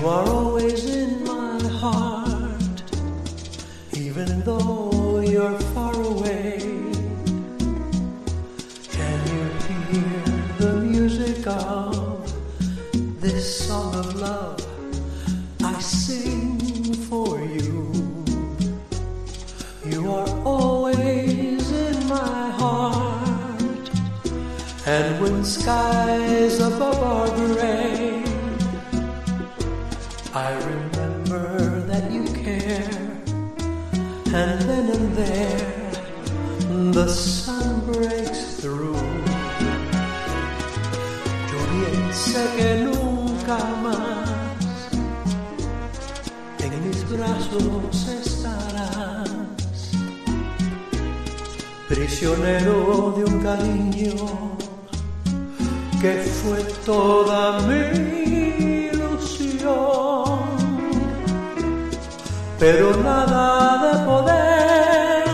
You are always in my heart, even though you're far away. Can you hear the music of this song of love I sing for you? You are always in my heart, and when skies above are gray. I remember that you care. And then and there, the sun breaks through. Yo bien sé que nunca más en mis brazos estarás, prisionero de un cariño que fue toda mi pero nada de poder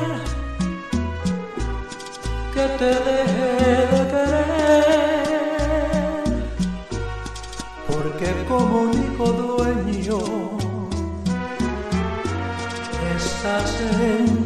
que te deje de querer, porque como único dueño estás en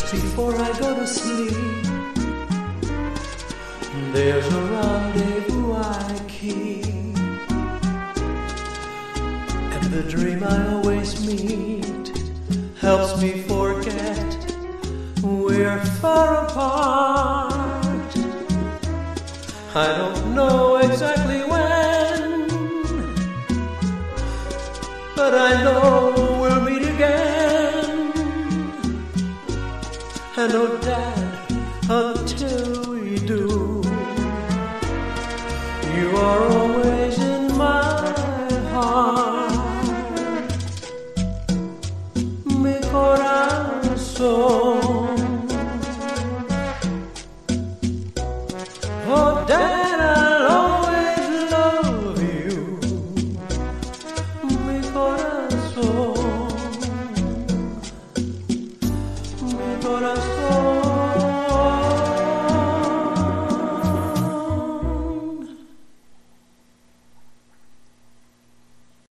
Just before I go to sleep, there's a rendezvous I keep. And the dream I always meet helps me forget we're far apart. I don't know exactly when, but I And oh, Dad, until we do, you are always in my heart, mi corazón.